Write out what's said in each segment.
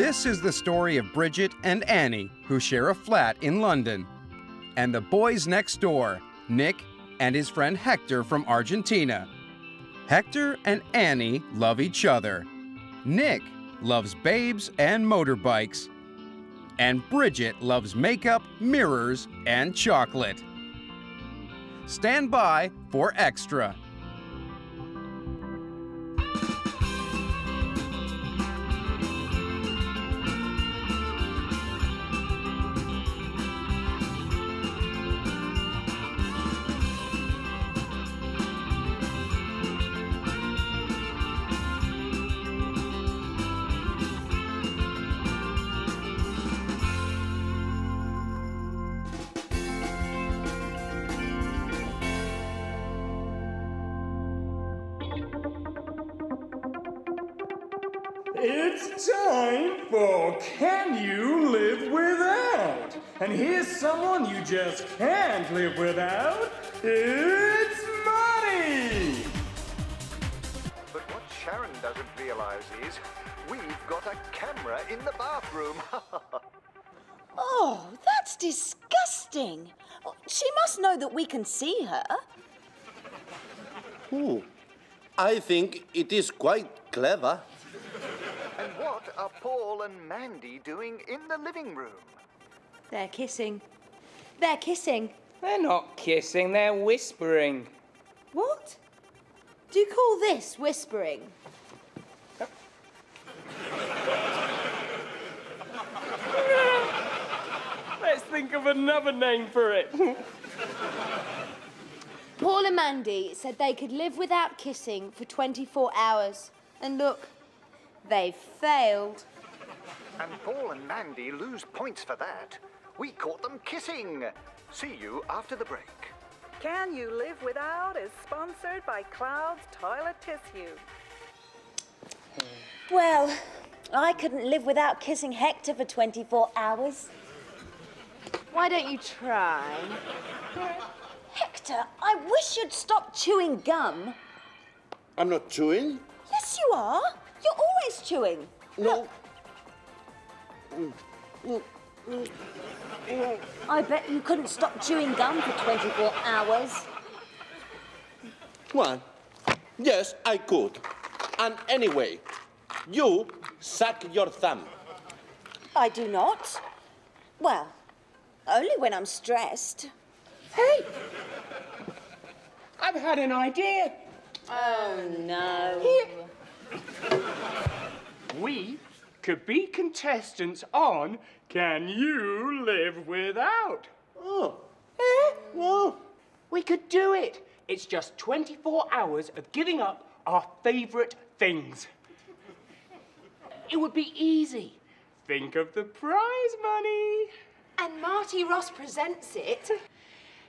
This is the story of Bridget and Annie, who share a flat in London, and the boys next door, Nick and his friend Hector from Argentina. Hector and Annie love each other. Nick loves babes and motorbikes. And Bridget loves makeup, mirrors, and chocolate. Stand by for extra. And here's someone you just can't live without. It's Marty! But what Sharon doesn't realize is we've got a camera in the bathroom. Oh, that's disgusting. Oh, She must know that we can see her. Ooh, I think it is quite clever. and what are Paul and Mandy doing in the living room? They're kissing. They're kissing. They're not kissing, they're whispering. What? Do you call this whispering? Let's think of another name for it. Paul and Mandy said they could live without kissing for 24 hours. And look, they've failed. And Paul and Mandy lose points for that. We caught them kissing. See you after the break. Can You Live Without is sponsored by Cloud's Toilet Tissue. Well, I couldn't live without kissing Hector for 24 hours. Why don't you try? Hector, I wish you'd stop chewing gum. I'm not chewing. Yes, you are. You're always chewing. No. Mm. Mm. Mm. I bet you couldn't stop chewing gum for 24 hours. Well, yes, I could. And anyway, you suck your thumb. I do not. Well, only when I'm stressed. Hey! I've had an idea. Oh, no. Here. We could be contestants on Can You Live Without? Oh, Eh? well, We could do it. It's just 24 hours of giving up our favourite things. It would be easy. Think of the prize money. and Marty Ross presents it,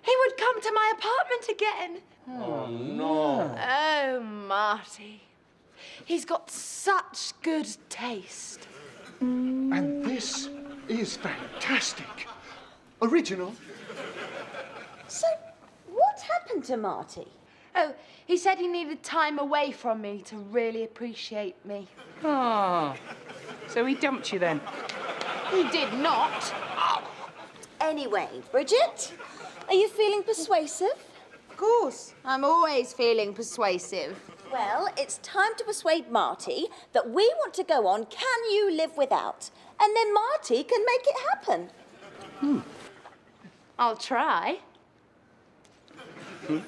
he would come to my apartment again. oh no. Oh, Marty. He's got such good taste. And this is fantastic. Original. So, what happened to Marty? Oh, he said he needed time away from me to really appreciate me. Ah. So he dumped you then? He did not. Anyway, Bridget, are you feeling persuasive? Of course, I'm always feeling persuasive. Well, it's time to persuade Marty that we want to go on Can You Live Without? And then Marty can make it happen. Hmm. I'll try. Hmm.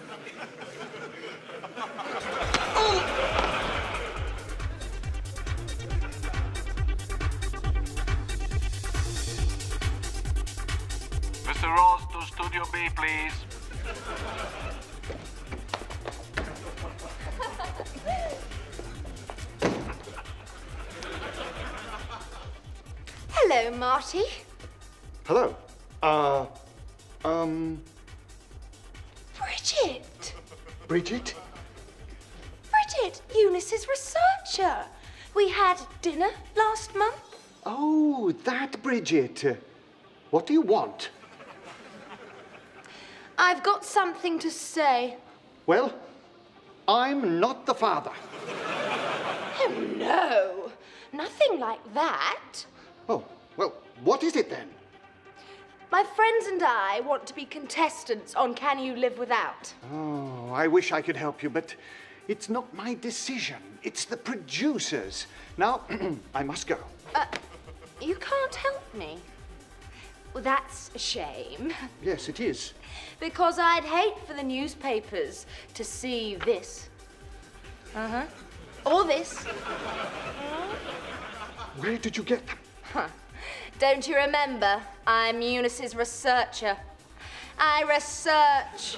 Mr. Ross to Studio B, please. Hello, Marty. Hello. Uh, um, Bridget. Bridget? Bridget, Eunice's researcher. We had dinner last month. Oh, that Bridget. What do you want? I've got something to say. Well, I'm not the father. Oh, no. Nothing like that. Oh, well, what is it then? My friends and I want to be contestants on Can You Live Without? Oh, I wish I could help you, but it's not my decision. It's the producers. Now, I must go. Uh, you can't help me. Well, that's a shame. Yes, it is. Because I'd hate for the newspapers to see this. Uh huh. Or this. Where did you get them? Huh. Don't you remember? I'm Eunice's researcher. I research.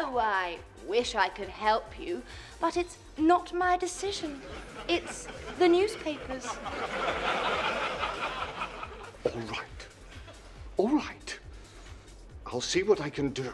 Oh, I wish I could help you, but it's not my decision. It's the newspapers. All right. All right. I'll see what I can do.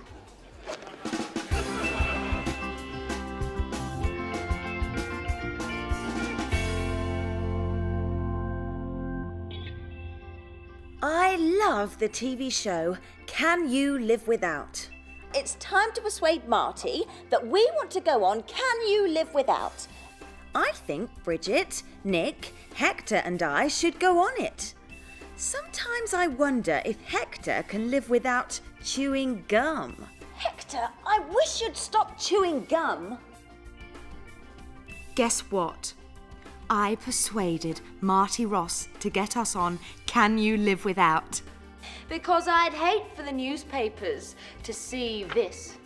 I love the TV show Can You Live Without? It's time to persuade Marty that we want to go on Can You Live Without? I think Bridget, Nick, Hector, and I should go on it. Sometimes I wonder if Hector can live without chewing gum. Hector, I wish you'd stop chewing gum. Guess what? I persuaded Marty Ross to get us on Can You Live Without? Because I'd hate for the newspapers to see this.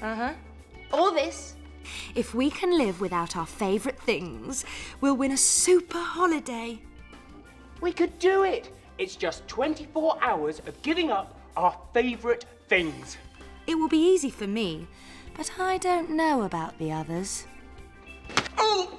Uh huh. Or this. If we can live without our favourite things, we'll win a super holiday. We could do it. It's just 24 hours of giving up our favourite things. It will be easy for me, but I don't know about the others. Oh!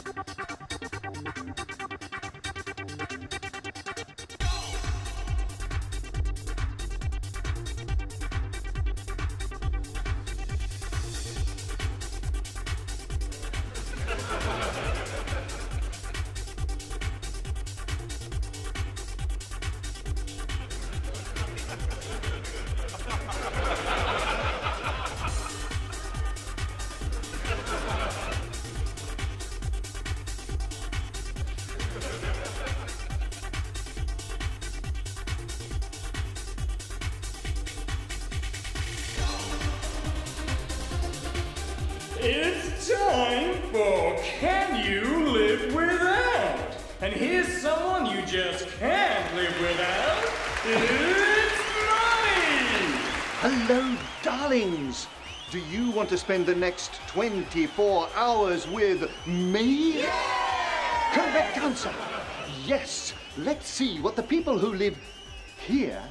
It's time for Can You Live Without? And here's someone you just can't live without. It's Molly! Hello, darlings. Do you want to spend the next 24 hours with me? Correct answer. Yes. Let's see what the people who live here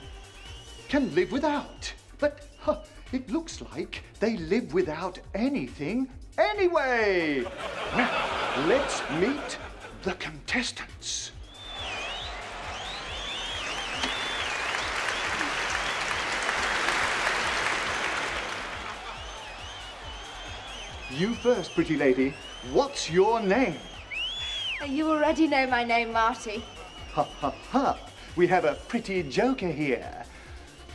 can live without. But huh, it looks like they live without anything anyway. Now, let's meet the contestants. You first, pretty lady. What's your name? Uh, you already know my name, Marty. Ha ha ha. We have a pretty joker here.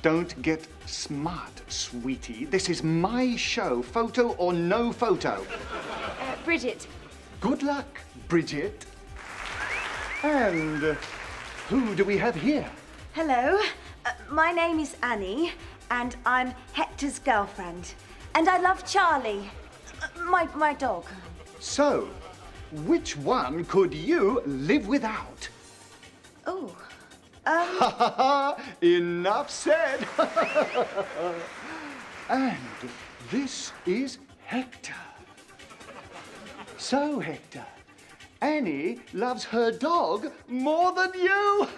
Don't get smart, sweetie. This is my show, photo or no photo. Uh, Bridget. Good luck, Bridget. And uh, who do we have here? Hello, uh, my name is Annie, and I'm Hector's girlfriend. And I love Charlie, uh, my, my dog. So, which one could you live without? Oh, Um, ha! Enough said! and this is Hector. So, Hector, Annie loves her dog more than you!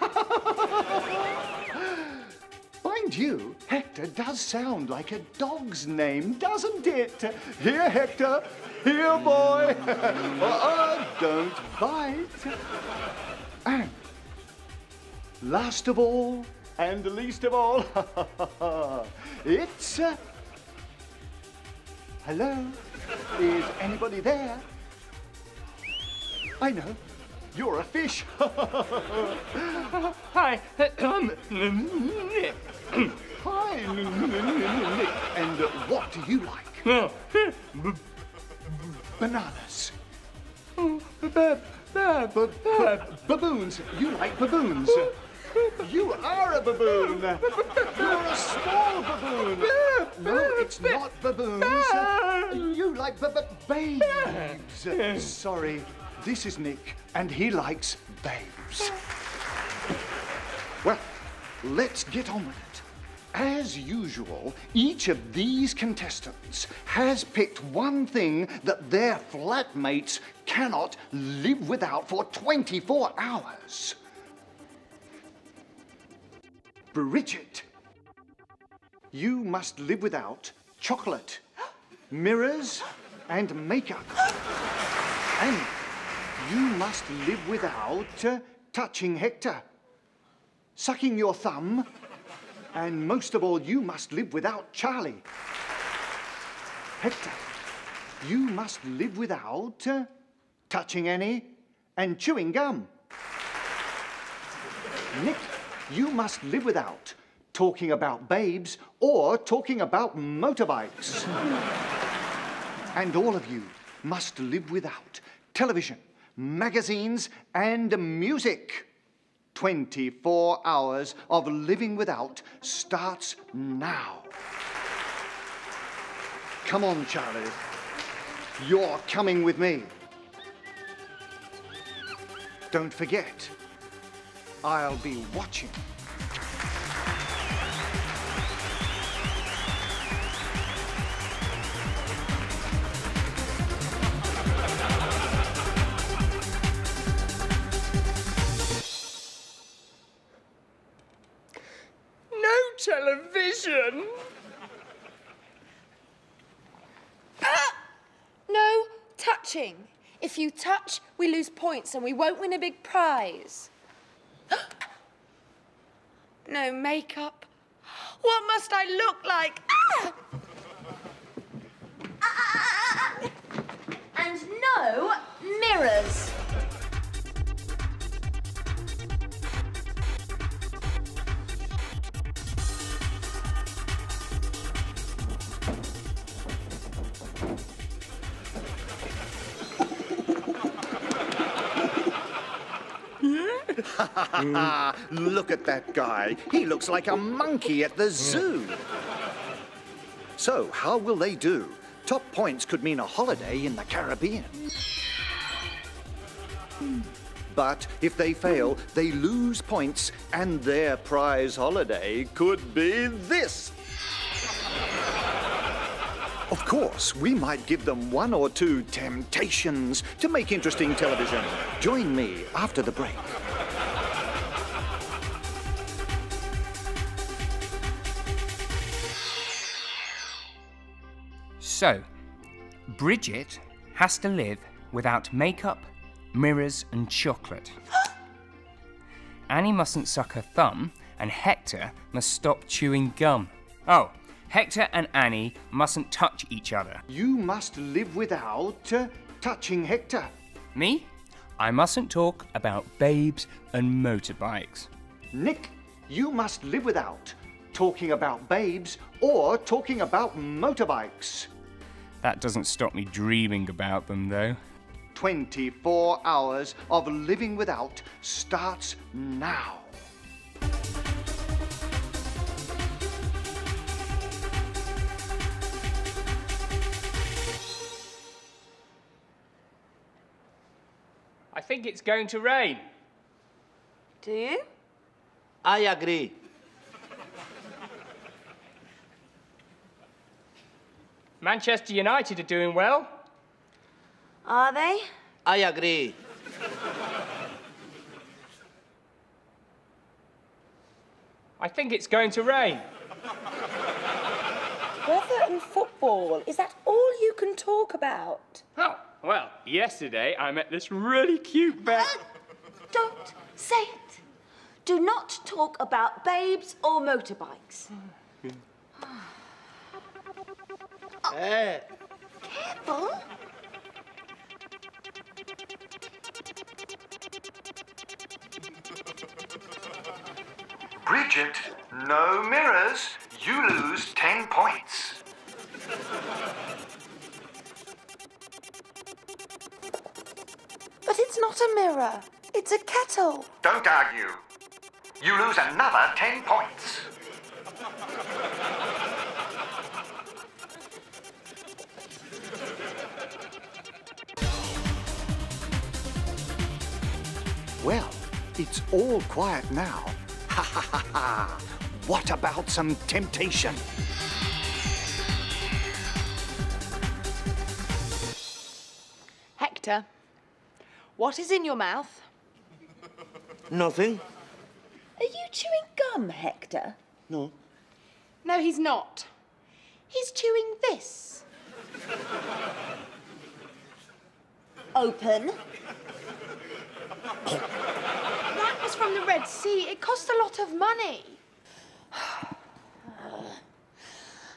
Mind you, Hector does sound like a dog's name, doesn't it? Here, Hector. Here, boy. uh-uh, don't bite. And last of all, and least of all, it's. Uh, hello? Is anybody there? I know. You're a fish. Hi, um, Nick. Hi, Nick. And uh, what do you like? Oh, bananas. Baboons. You like baboons. You are a baboon. You're a small baboon. No, it's not baboons. You like ba- babes. Sorry, this is Nick, and he likes babes. Well, let's get on with it. As usual, each of these contestants has picked one thing that their flatmates cannot live without for 24 hours. Bridget, you must live without chocolate, mirrors, and makeup. And you must live without uh, touching Hector, sucking your thumb, and most of all, you must live without Charlie. Hector, you must live without uh, touching Annie and chewing gum. Nick, you must live without talking about babes or talking about motorbikes. and all of you must live without television, magazines, and music. 24 hours of living without starts now. Come on, Charlie. You're coming with me. Don't forget, I'll be watching. No television. Ah! No touching. If you touch, we lose points and we won't win a big prize. No makeup. What must I look like? Ah! Mm. Look at that guy. He looks like a monkey at the zoo. So, how will they do? Top points could mean a holiday in the Caribbean. But if they fail, they lose points, and their prize holiday could be this. Of course, we might give them one or two temptations to make interesting television. Join me after the break. So, Bridget has to live without makeup, mirrors, and chocolate. Annie mustn't suck her thumb, and Hector must stop chewing gum. Oh, Hector and Annie mustn't touch each other. You must live without uh, touching Hector. Me? I mustn't talk about babes and motorbikes. Nick, you must live without talking about babes or talking about motorbikes. That doesn't stop me dreaming about them, though. 24 hours of living without starts now. I think it's going to rain. Do you? I agree. Manchester United are doing well. Are they? I agree. I think it's going to rain. Weather and football. Is that all you can talk about? Oh, well, yesterday I met this really cute bear. Uh, don't say it. Do not talk about babes or motorbikes. Careful. Bridget, no mirrors. You lose 10 points. But it's not a mirror. It's a kettle. Don't argue. You lose another 10 points. Well, it's all quiet now. Ha ha ha ha. What about some temptation? Hector, what is in your mouth? Nothing. Are you chewing gum, Hector? No. No, he's not. He's chewing this. Open. That was from the Red Sea. It cost a lot of money.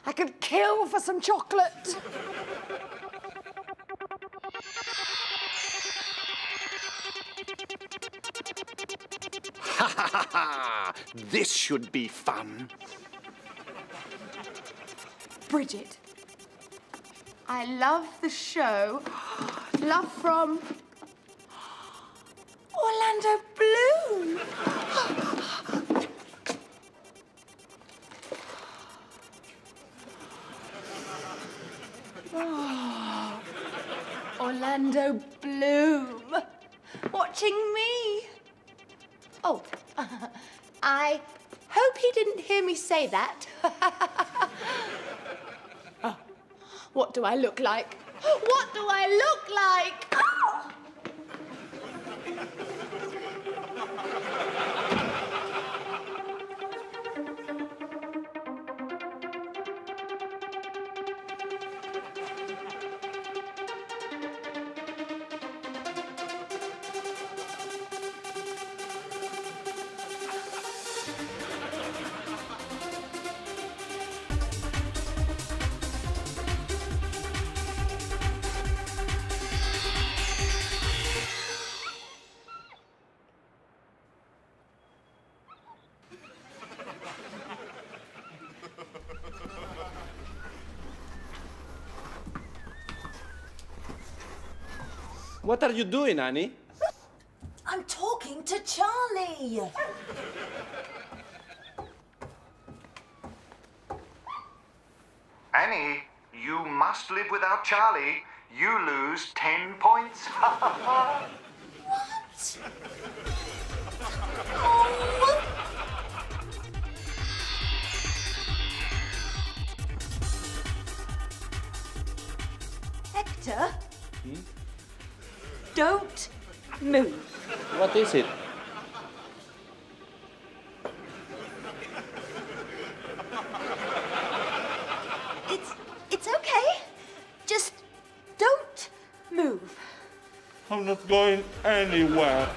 I could kill for some chocolate. Ha ha ha ha! This should be fun. Bridget, I love the show. Love from hear me say that. Oh, what do I look like? What do I look like? What are you doing, Annie? I'm talking to Charlie. Annie, you must live without Charlie. You lose 10 points. What? Oh. Hector, don't move. What is it? It's it's okay. Just don't move. I'm not going anywhere.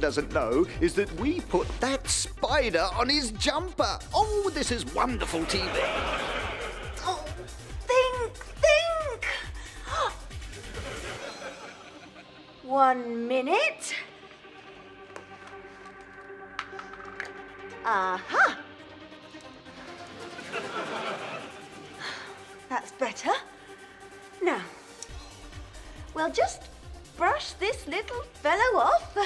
Doesn't know is that we put that spider on his jumper. Oh, this is wonderful TV. Oh, think, think. One minute. Aha. That's better. Now, we'll just brush this little fellow off.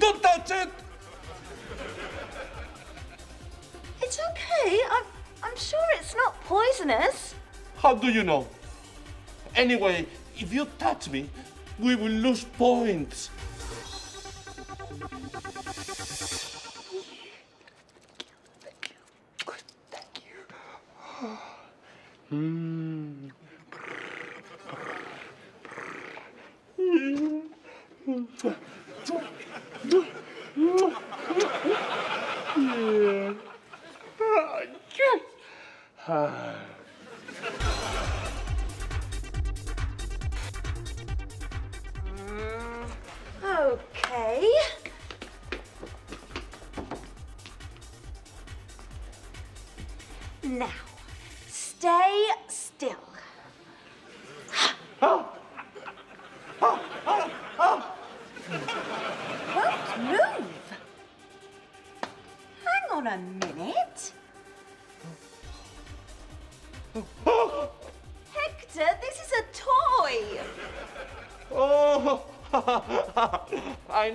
Don't touch it! It's okay. I'm, I'm sure it's not poisonous. How do you know? Anyway, if you touch me, we will lose points. Okay.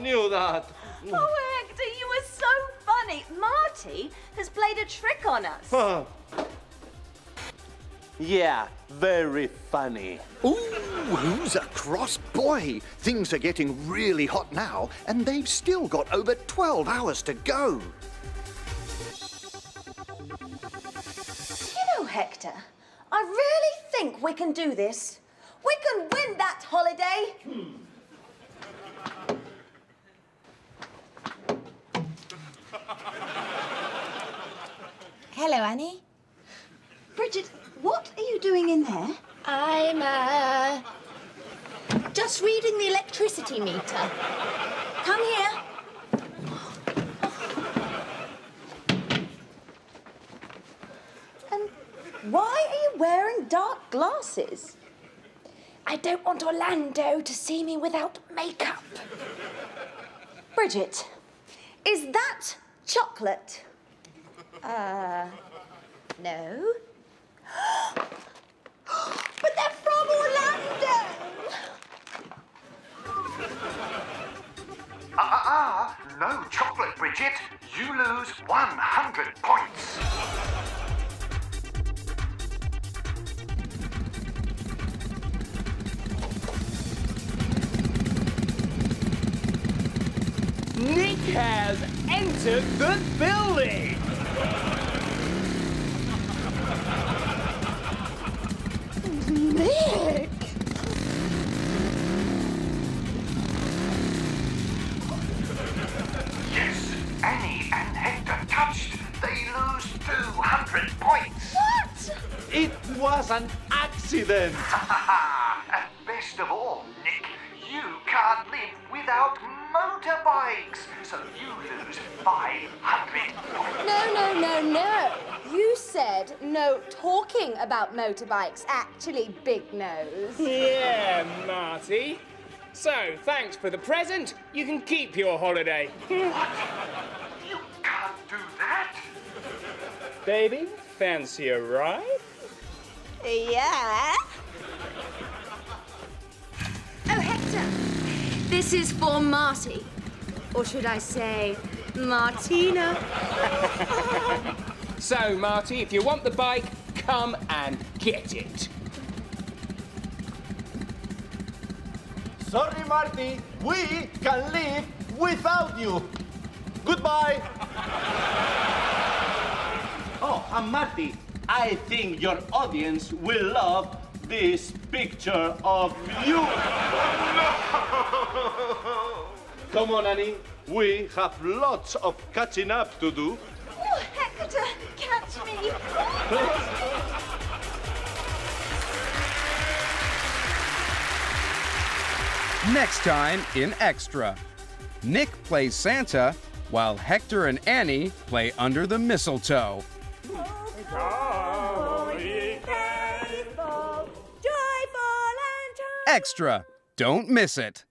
knew that. Oh, Hector, you were so funny. Marty has played a trick on us. Huh. Yeah, very funny. Ooh, who's a cross boy? Things are getting really hot now, and they've still got over 12 hours to go. You know, Hector, I really think we can do this. We can win that holiday. Hmm. Hello, Annie. Bridget, what are you doing in there? I'm, uh. just reading the electricity meter. Come here. And why are you wearing dark glasses? I don't want Orlando to see me without makeup. Bridget, is that chocolate? Uh. No. But they're from Orlando! Ah, ah, ah, no chocolate, Bridget. You lose 100 points. Nick has entered the building! Nick! Yes, Annie and Hector touched. They lose 200 points. What? It was an accident. about motorbikes, actually, Big Nose. Yeah, Marty. So, thanks for the present. You can keep your holiday. What? You can't do that. Baby, fancy a ride? Yeah. Oh, Hector, this is for Marty. Or should I say, Martina? So, Marty, if you want the bike, come and get it. Sorry, Marty. We can live without you. Goodbye. oh, and Marty, I think your audience will love this picture of you. Come on, Annie. We have lots of catching up to do. Oh, Hector, catch me. Next time in Extra. Nick plays Santa while Hector and Annie play under the mistletoe. Extra. Don't miss it.